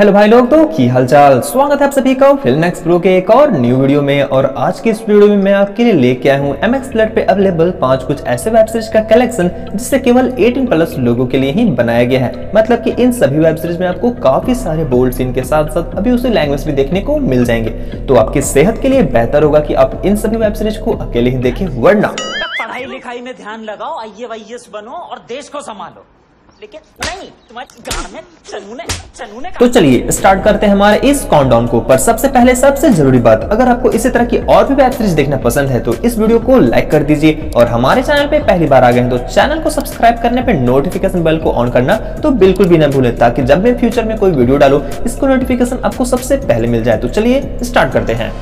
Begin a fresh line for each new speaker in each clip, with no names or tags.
Hello भाई लोग तो की हालचाल? स्वागत है आप सभी का फ़िल्म एक्स प्रो के एक और न्यू वीडियो में। और आज की इस वीडियो में मैं आपके लिए लेके आया हूँ एम एक्स प्लेट पे अवेलेबल पाँच कुछ ऐसे वेब सीरीज़ का कलेक्शन जिसे केवल 18 प्लस लोगों के लिए ही बनाया गया है। मतलब कि इन सभी वेब सीरीज़ में आपको काफ़ी सारे बोल्ड सीन के साथ साथ अभी उसे लैंग्वेज भी देखने को मिल जाएँगे। तो आपकी सेहत के लिए बेहतर होगा की आप इन सभी वेब सीरीज़ को अकेले ही देखे, वरना।
पढ़ाई लिखाई में ध्यान लगाओ आई बनो और देश को संभालो।
तो चलिए स्टार्ट करते हैं हमारे इस काउंटडाउन को पर सबसे पहले सबसे ज़रूरी बात अगर आपको इसी तरह की और भी वेब सीरीज़ देखना पसंद है तो इस वीडियो को लाइक कर दीजिए और हमारे चैनल पे पहली बार आ गए हैं तो चैनल को सब्सक्राइब करने पे नोटिफिकेशन बेल को ऑन करना तो बिल्कुल भी ना भूलें ताकि जब मैं फ्यूचर में कोई वीडियो डालू इसको नोटिफिकेशन आपको सबसे पहले मिल जाए। तो चलिए स्टार्ट करते हैं।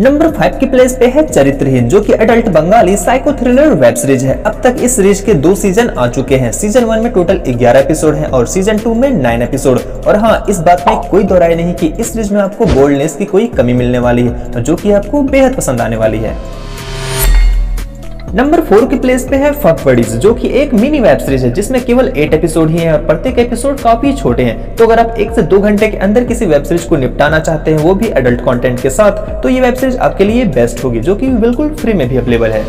नंबर फाइव की प्लेस पे है चरित्रहीन जो कि adult Bengali psycho thriller web series है। अब तक इस सीरीज़ के दो सीज़न आ चुके हैं। सीज़न वन में टोटल 11 एपिसोड हैं और सीज़न टू में नाइन एपिसोड और हाँ इस बात में कोई दोराय नहीं कि इस सीरीज़ में आपको बोल्डनेस की कोई कमी मिलने वाली है, जो कि आपको बेहद पसंद आने वाली है। नंबर फोर के प्लेस पे है फक बडीज, जो कि एक मिनी वेब सीरीज़ है, जिसमें केवल एट एपिसोड ही है और प्रत्येक एपिसोड काफ़ी छोटे हैं। तो अगर आप एक से दो घंटे के अंदर किसी वेब सीरीज़ को निपटाना चाहते हैं, वो भी एडल्ट कंटेंट के साथ तो ये वेब सीरीज़ आपके लिए बेस्ट होगी, जो कि बिल्कुल फ्री में भी अवेलेबल है।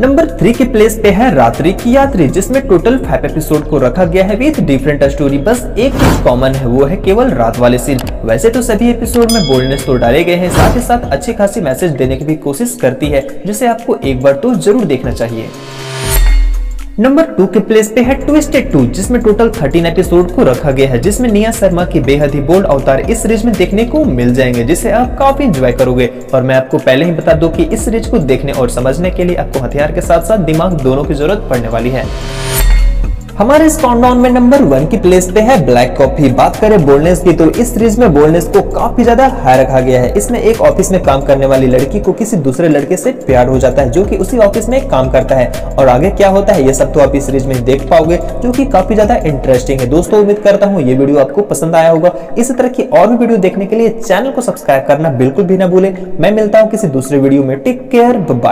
नंबर थ्री के प्लेस पे है रात्रि की यात्री, जिसमें टोटल फाइव एपिसोड को रखा गया है विद डिफरेंट स्टोरी बस एक चीज़ कॉमन है, वो है केवल रात वाले सीन वैसे तो सभी एपिसोड में बोल्डनेस तो डाले गए हैं, साथ ही साथ अच्छी खासी मैसेज देने की भी कोशिश करती है, जिसे आपको एक बार तो ज़रूर देखना चाहिए। नंबर टू के प्लेस पे है ट्विस्टेड टू जिसमें टोटल 13 एपिसोड को रखा गया है, जिसमें निया शर्मा की बेहद ही बोल्ड अवतार इस सीरीज़ में देखने को मिल जाएँगे, जिसे आप काफ़ी एंजॉय करोगे। और मैं आपको पहले ही बता दूँ कि इस सीरीज़ को देखने और समझने के लिए आपको हथियार के साथ साथ दिमाग दोनों की ज़रूरत पड़ने वाली है। हमारे इस काउंटडाउन में नंबर वन की प्लेस पे है ब्लैक कॉफ़ी बात करें बोल्डनेस की तो इस सीरीज़ में बोल्डनेस को काफ़ी ज़्यादा हाई रखा गया है। इसमें एक ऑफ़िस में काम करने वाली लड़की को किसी दूसरे लड़के से प्यार हो जाता है, जो कि उसी ऑफ़िस में काम करता है। और आगे क्या होता है, ये सब तो आप इस सीरीज़ में देख पाओगे, जो की काफ़ी ज़्यादा इंटरेस्टिंग है। दोस्तों, उम्मीद करता हूँ ये वीडियो आपको पसंद आया होगा। इसी तरह की और भी वीडियो देखने के लिए चैनल को सब्सक्राइब करना बिल्कुल भी ना भूले। मैं मिलता हूँ किसी दूसरे वीडियो में। Take care bye